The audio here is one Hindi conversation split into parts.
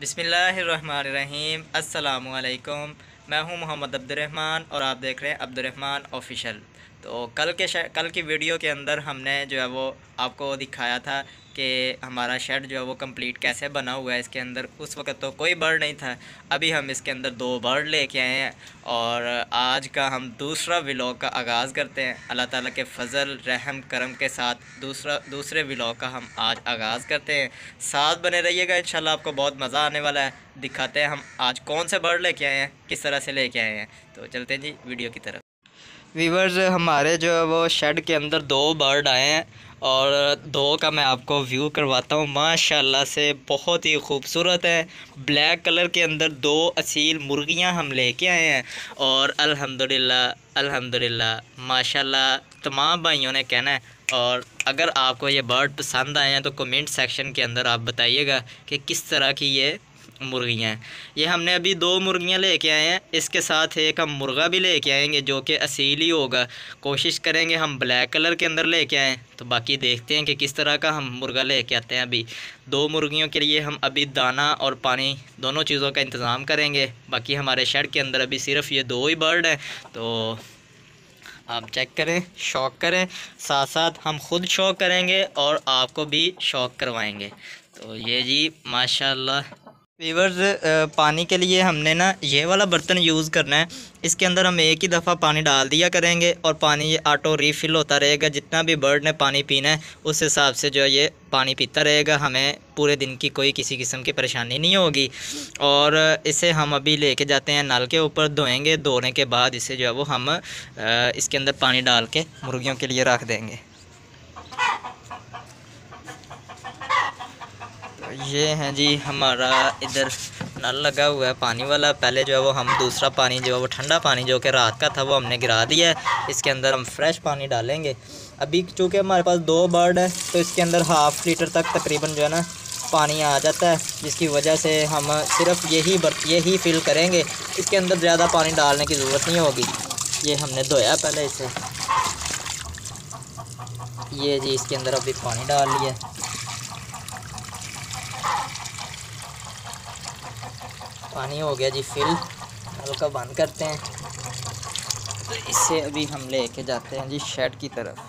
बिसमीम अल्लाम मैं हूँ मोहम्मद अब्दुलरहमान और आप देख रहे हैं अब्दुलरहमान ऑफिशियल। तो कल के कल की वीडियो के अंदर हमने जो है वो आपको दिखाया था कि हमारा शेड जो है वो कंप्लीट कैसे बना हुआ है इसके अंदर, उस वक्त तो कोई बर्ड नहीं था। अभी हम इसके अंदर दो बर्ड लेके आए हैं और आज का हम दूसरा व्लॉग का आगाज़ करते हैं। अल्लाह ताला के फ़ज़ल, रहम, करम के साथ दूसरा, दूसरे व्लॉग का हम आज आगाज़ करते हैं। साथ बने रहिएगा, इंशाल्लाह आपको बहुत मज़ा आने वाला है। दिखाते हैं हम आज कौन से बर्ड लेके आए हैं, किस तरह से लेके आए हैं। तो चलते हैं जी वीडियो की तरफ़। वीवर्स हमारे जो है वो शेड के अंदर दो बर्ड आए हैं। और दो का मैं आपको व्यू करवाता हूँ। माशाल्लाह से बहुत ही खूबसूरत है। ब्लैक कलर के अंदर दो असील मुर्गियाँ हम लेके आए हैं। और अल्हम्दुलिल्लाह अल्हम्दुलिल्लाह, माशाल्लाह, तमाम भाइयों ने कहना है। और अगर आपको ये बर्ड पसंद आए हैं तो कमेंट सेक्शन के अंदर आप बताइएगा कि किस तरह की ये मुर्गियाँ। ये हमने अभी दो मुर्गियाँ लेके आए हैं। इसके साथ एक हम मुर्गा भी लेके आएँगे, जो कि असील ही होगा। कोशिश करेंगे हम ब्लैक कलर के अंदर लेके आएँ। तो बाकी देखते हैं कि किस तरह का हम मुर्गा लेके आते हैं अभी। दो मुर्गियों के लिए हम अभी दाना और पानी, दोनों चीज़ों का इंतज़ाम करेंगे। बाकी हमारे शेड के अंदर अभी सिर्फ़ ये दो ही बर्ड हैं। तो आप चेक करें, शौक करें। साथ साथ हम ख़ुद शौक करेंगे और आपको भी शौक करवाएँगे। तो ये जी, माशाल्लाह। वीवर्स पानी के लिए हमने ना ये वाला बर्तन यूज़ करना है। इसके अंदर हम एक ही दफ़ा पानी डाल दिया करेंगे और पानी ये ऑटो रिफ़िल होता रहेगा। जितना भी बर्ड ने पानी पीना है, उस हिसाब से जो है ये पानी पीता रहेगा। हमें पूरे दिन की कोई किसी किस्म की परेशानी नहीं होगी। और इसे हम अभी लेके जाते हैं नल के ऊपर धोएँगे। धोने के बाद इसे जो है वो हम इसके अंदर पानी डाल के मुर्गियों के लिए रख देंगे। ये है जी हमारा इधर नल लगा हुआ है पानी वाला। पहले जो है वो हम दूसरा पानी जो है वो ठंडा पानी जो कि रात का था वो हमने गिरा दिया है। इसके अंदर हम फ्रेश पानी डालेंगे। अभी चूँकि हमारे पास दो बर्ड है तो इसके अंदर हाफ़ लीटर तक तकरीबन जो है ना पानी आ जाता है, जिसकी वजह से हम सिर्फ़ यही बर्त यही फिल करेंगे। इसके अंदर ज़्यादा पानी डालने की ज़रूरत नहीं होगी। ये हमने धोया पहले इसे। ये जी इसके अंदर अभी पानी डाल लिया पानी हो गया जी फिल। हल्का बंद करते हैं। तो इससे अभी हम ले लेके जाते हैं जी शेड की तरफ़।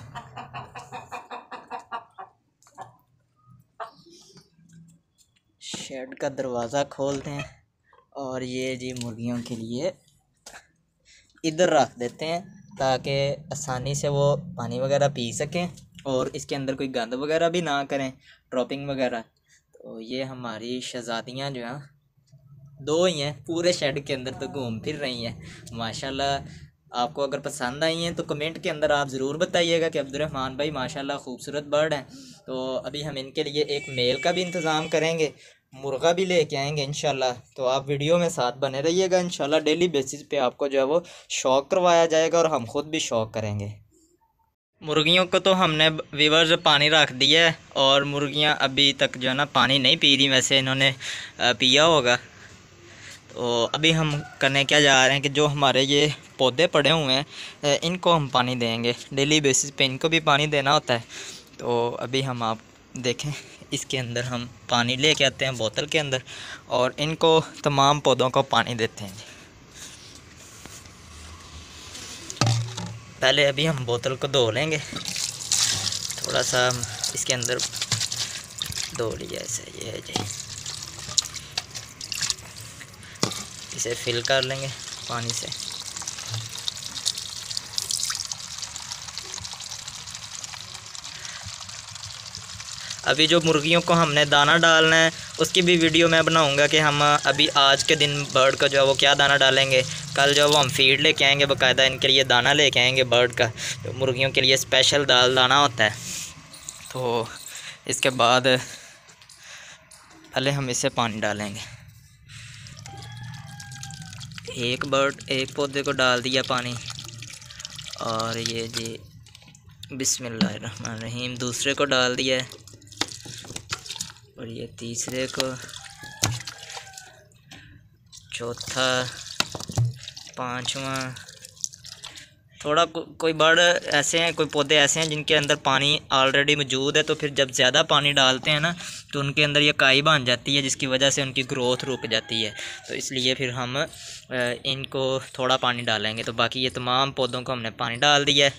शेड का दरवाज़ा खोलते हैं और ये जी मुर्गियों के लिए इधर रख देते हैं ताकि आसानी से वो पानी वगैरह पी सकें और इसके अंदर कोई गंद वगैरह भी ना करें ड्रॉपिंग वगैरह। तो ये हमारी शहज़ादियाँ जो हैं दो ही हैं, पूरे शेड के अंदर तो घूम फिर रही हैं। माशाल्लाह, आपको अगर पसंद आई हैं तो कमेंट के अंदर आप ज़रूर बताइएगा कि अब्दुलरहमान भाई माशाल्लाह खूबसूरत बर्ड हैं। तो अभी हम इनके लिए एक मेल का भी इंतज़ाम करेंगे, मुर्गा भी लेके आएँगे इन तो आप वीडियो में साथ बने रहिएगा इन डेली बेसिस पे आपको जो है वो शौक करवाया जाएगा और हम खुद भी शौक करेंगे। मुर्गियों को तो हमने वीवर्स पानी रख दिया है और मुर्गियाँ अभी तक जो है ना पानी नहीं पी रही, वैसे इन्होंने पिया होगा। तो अभी हम करने क्या जा रहे हैं कि जो हमारे ये पौधे पड़े हुए हैं इनको हम पानी देंगे। डेली बेसिस पे इनको भी पानी देना होता है। तो अभी हम आप देखें, इसके अंदर हम पानी ले के आते हैं बोतल के अंदर और इनको तमाम पौधों को पानी देते हैं। पहले अभी हम बोतल को धो लेंगे। थोड़ा सा इसके अंदर धो लिया, ऐसे ये जी। इसे फिल कर लेंगे पानी से। अभी जो मुर्गियों को हमने दाना डालना है, उसकी भी वीडियो मैं बनाऊँगा कि हम अभी आज के दिन बर्ड का जो है वो क्या दाना डालेंगे। कल जो है वो हम फ़ीड लेके आएँगे बाकायदा, इनके लिए दाना लेके आएँगे बर्ड का। तो मुर्गियों के लिए स्पेशल दाल दाना होता है। तो इसके बाद, पहले हम इसे पानी डालेंगे। एक बर्ड, एक पौधे को डाल दिया पानी। और ये जी बिसमीम दूसरे को डाल दिया है। और ये तीसरे को। चौथा, पांचवा थोड़ा को, कोई बर्ड ऐसे हैं कोई पौधे ऐसे हैं जिनके अंदर पानी ऑलरेडी मौजूद है तो फिर जब ज़्यादा पानी डालते हैं ना तो उनके अंदर ये काई बन जाती है जिसकी वजह से उनकी ग्रोथ रुक जाती है। तो इसलिए फिर हम इनको थोड़ा पानी डालेंगे। तो बाकी ये तमाम पौधों को हमने पानी डाल दिया है।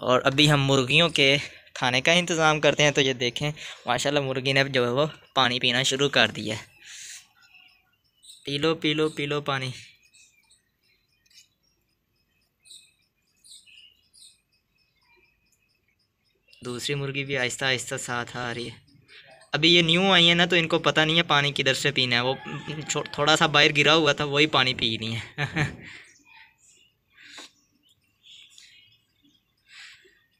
और अभी हम मुर्गियों के खाने का इंतज़ाम करते हैं तो ये देखें माशाल्लाह मुर्गी ने जो है वो पानी पीना शुरू कर दिया है। पी लो पी लो पी लो पानी। दूसरी मुर्गी भी आहिस्ता आहिस्ता साथ आ रही है। अभी ये न्यू आई है ना तो इनको पता नहीं है पानी किधर से पीना है। वो थोड़ा सा बाहर गिरा हुआ था, वही पानी पी रही है।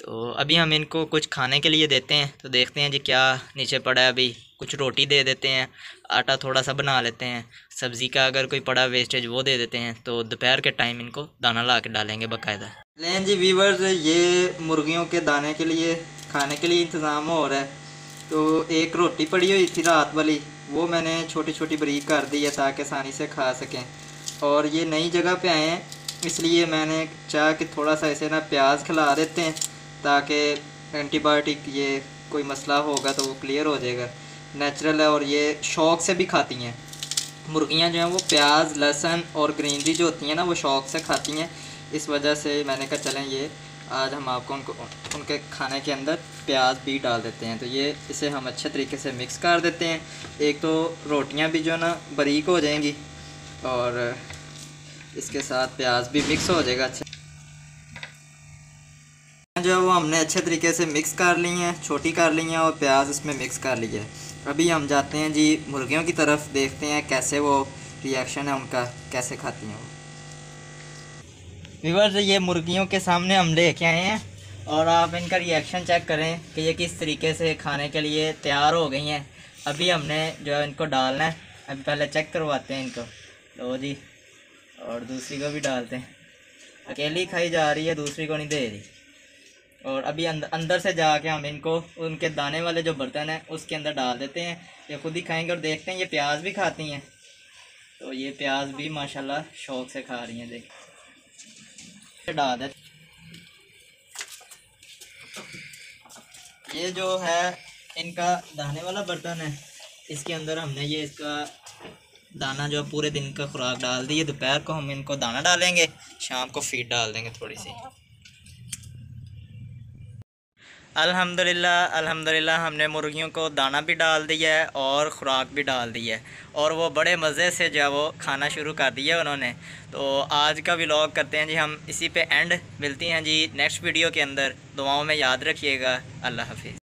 तो अभी हम इनको कुछ खाने के लिए देते हैं तो देखते हैं जी क्या नीचे पड़ा है अभी। कुछ रोटी दे देते हैं, आटा थोड़ा सा बना लेते हैं। सब्ज़ी का अगर कोई पड़ा वेस्टेज वो दे देते हैं। तो दोपहर के टाइम इनको दाना ला के डालेंगे बाकायदा। लें जी वीवर्स ये मुर्गियों के दाने के लिए खाने के लिए इंतज़ाम हो रहा है। तो एक रोटी पड़ी हुई थी रात वाली, वो मैंने छोटी छोटी बरीक कर दी है ताकि आसानी से खा सकें। और ये नई जगह पे आए हैं, इसलिए मैंने चाह कि थोड़ा सा ऐसे ना प्याज खिला देते हैं, ताकि एंटीबायोटिक ये कोई मसला होगा तो वो क्लियर हो जाएगा। नेचुरल है और ये शौक़ से भी खाती हैं। मुर्गियाँ जो हैं वो प्याज, लहसुन और ग्रीनरी जो होती हैं ना, वो शौक़ से खाती हैं। इस वजह से मैंने कहा, चलें ये आज हम आपको उनको, उनके खाने के अंदर प्याज भी डाल देते हैं। तो ये इसे हम अच्छे तरीके से मिक्स कर देते हैं। एक तो रोटियाँ भी जो ना, बारीक हो जाएँगी और इसके साथ प्याज भी मिक्स हो जाएगा अच्छा। जो है वो हमने अच्छे तरीके से मिक्स कर ली हैं, छोटी कर ली हैं और प्याज इसमें मिक्स कर लिया है। अभी हम जाते हैं जी, मुर्गियों की तरफ़ देखते हैं कैसे वो रिएक्शन है उनका, कैसे खाती हैं वो। व्यूवर्स ये मुर्गियों के सामने हम लेके आए हैं और आप इनका रिएक्शन चेक करें कि ये किस तरीके से खाने के लिए तैयार हो गई हैं। अभी हमने जो है इनको डालना है। अभी पहले चेक करवाते हैं इनको। लो जी। और दूसरी को भी डालते हैं। अकेली खाई जा रही है, दूसरी को नहीं दे रही। और अभी अंदर अंदर से जाके हम इनको, उनके दाने वाले जो बर्तन हैं, उसके अंदर डाल देते हैं। ये खुद ही खाएँगे और देखते हैं, ये प्याज भी खाती हैं। तो ये प्याज भी माशाल्लाह शौक से खा रही हैं, देख। डाल दे। ये जो है, इनका दाने वाला बर्तन है। इसके अंदर हमने ये इसका दाना जो पूरे दिन का खुराक डाल दी। दोपहर को हम इनको दाना डालेंगे, शाम को फ़ीड डाल देंगे थोड़ी सी। अल्हम्दुलिल्लाह अल्हम्दुलिल्लाह, हमने मुर्गियों को दाना भी डाल दिया है और ख़ुराक भी डाल दी है। और वो बड़े मज़े से जो है वो खाना शुरू कर दिया उन्होंने। तो आज का व्लॉग करते हैं जी हम। इसी पे एंड मिलती हैं जी नेक्स्ट वीडियो के अंदर। दुआओं में याद रखिएगा। अल्लाह हाफिज़।